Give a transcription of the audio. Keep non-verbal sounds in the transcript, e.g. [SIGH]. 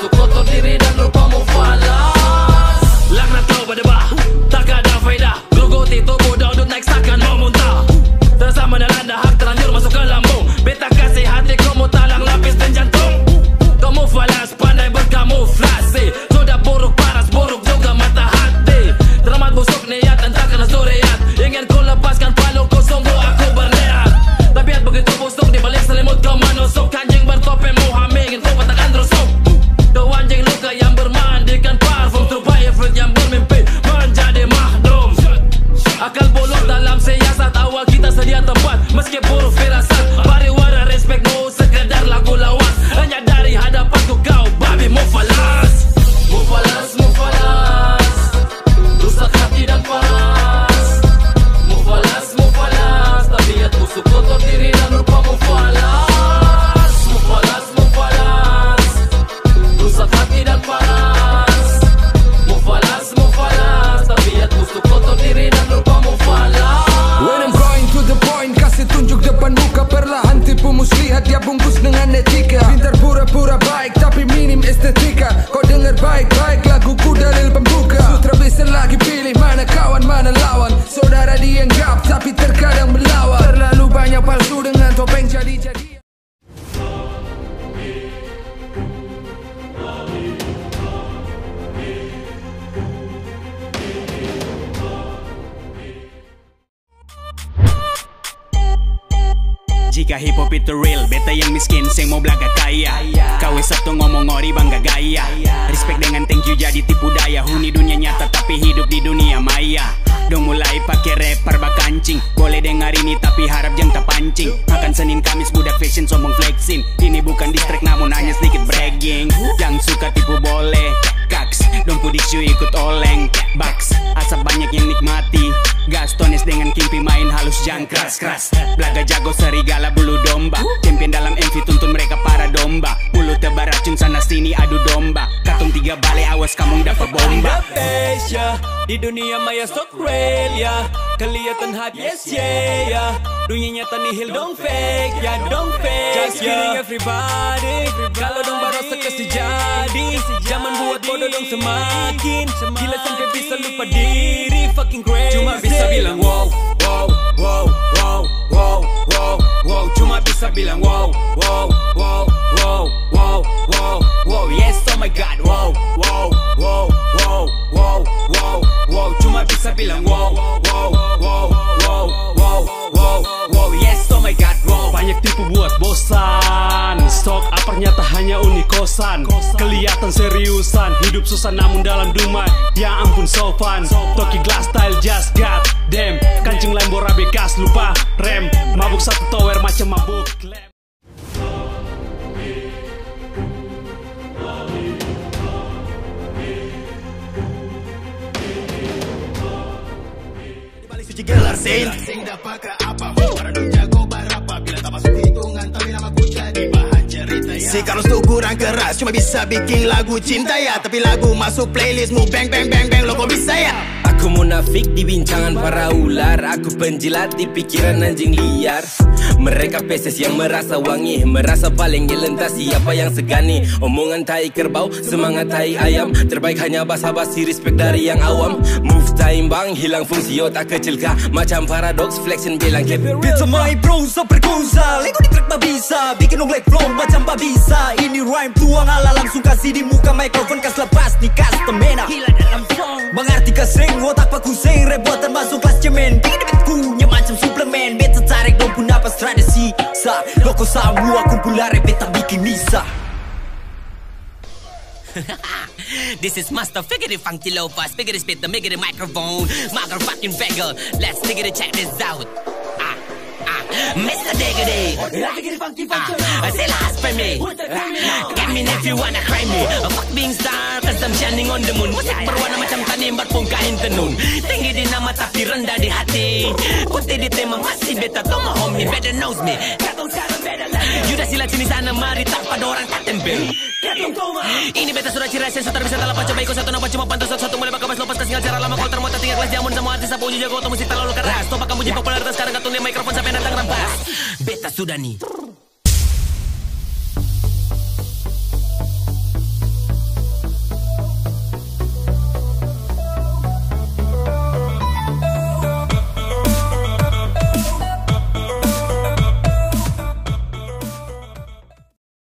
Su coto divino no como falar. da Portugal, baby, mo falar. Jika hip hop itu real, beta yang miskin, sing mau belaga kaya. Kau Sabtu ngomong ori bangga gaya. Respect dengan thank you jadi tipu daya. Huni dunia nyata tapi hidup di dunia maya. Dong mulai pakai rapper bakancing Boleh dengar ini tapi harap jangan terpancing Makan Senin Kamis budak fashion sombong flexing Ini bukan distract namun hanya sedikit bragging. Yang suka tipu boleh. Kaks, dong pudik shoe ikut oleng jangan keras-keras Belaga jago serigala bulu domba. Champion dalam MV tuntun mereka para domba. Bulu tebar racun sana sini adu domba. Katong tiga balik awas kamu dapat bomba. Di dunia maya sok real, ya Kelihatan hype, yes, yeah, yeah. Dunia nyata nihil, dong fake, ya dong fake Just kidding everybody. Kalau dong baru sekesi jadi Zaman buat bodoh dong semakin. Gila sampai bisa lupa diri Fucking crazy. Cuma bisa bilang wow, wow, wow, wow, wow, wow, wow Cuma bisa bilang wow, wow, wow, wow, wow, wow, wow Yes, oh my god, wow, wow, wow, wow, wow, wow, wow Cuma bisa bilang wow, wow, wow, wow, wow, wow, wow Yes, oh my god, wow Banyak tipu buat bosan Stok aparnya tak hanya unikosan Kelihatan seriusan Hidup susah namun dalam duman Ya ampun Toki glass Suci gelar sin Sing dapat ke apa? Para dong jago berapa? Bila tak masuk hitungan Tapi nama ku jadi bahan cerita ya. Si Carlos tuh kurang keras Cuma bisa bikin lagu cinta ya. Tapi lagu masuk playlistmu Bang bang bang bang Lo kok bisa ya Aku munafik di bincangan para ular. Aku penjilat di pikiran anjing liar. Mereka peses yang merasa wangi Merasa paling ngelentas siapa yang segani? Omongan tai kerbau, semangat tai ayam. Terbaik hanya basa-basi respect dari yang awam. Move time bang, hilang fungsi otak kecil kah? Macam paradox, flexion bilang keep it real. Beat sama bro, goza Lego di track bisa. Bikin dong like flow macam bisa. Ini rhyme tuang ala langsung kasih di muka Microphone. Kas lepas nih custom mena Gila dalam song. Mengerti keseng, otak pak kuseng Rebuatan masuk kelas cemen Bikin di beatku, macam suplemen Beta tarik dong pun apa strategi Sa, loko semua kumpul lare beta bikin nisa. [LAUGHS] This is Master Figure Funky Lopas Figure spit the make it microphone. Motherfucking bagel Let's figure check this out. Ah, ah Mr. Diggity. Ah, Say last for me. Get me if you wanna cry me. Fuck being star Cause I'm shining on the moon. Musik berwarna macam tani Berpung kain tenun Tinggi di nama tapi rendah di hati. Putih di tema masih beta my homie. Better knows me sana mari Tanpa ada orang tak tempel ini beta sudah cirai sensor bisa telah coba ikut satu nama cuma pantas satu mulai bakal lepas tinggal cara lama kalau termuat tinggal kelas jamun artis. Apa uji jago atau musik terlalu keras? Topa kamu jadi popularitas sekarang katungnya mikrofon sampai datang rampas. Beta sudah nih